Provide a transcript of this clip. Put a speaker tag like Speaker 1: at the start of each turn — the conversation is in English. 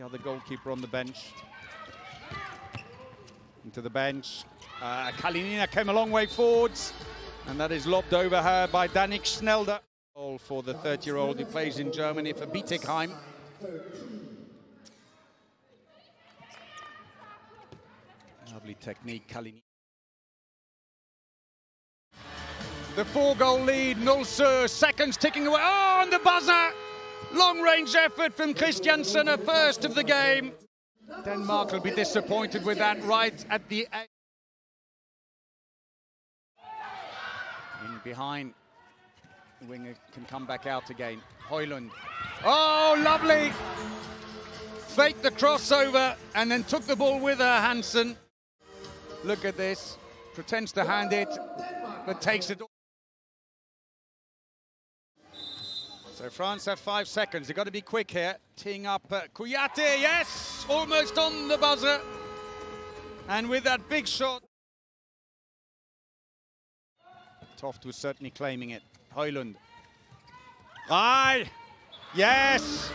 Speaker 1: the other goalkeeper on the bench. Into the bench. Uh, Kalinina came a long way forwards, and that is lobbed over her by Danick Snelder. All for the 30-year-old who plays in Germany for Bietigheim. Lovely technique, Kalinina. The four-goal lead, Nulsur, seconds ticking away. Oh, and the buzzer! Long-range effort from Kristiansen, a first of the game. Denmark will be disappointed with that right at the end. In behind, the winger can come back out again. Højlund. Oh, lovely! Faked the crossover and then took the ball with her, Hansen. Look at this. Pretends to hand it, but takes it. So France have five seconds. They've got to be quick here. Teeing up uh, Kouyaté, yes! Almost on the buzzer. And with that big shot. Toft was certainly claiming it. Højlund. Aye! Yes!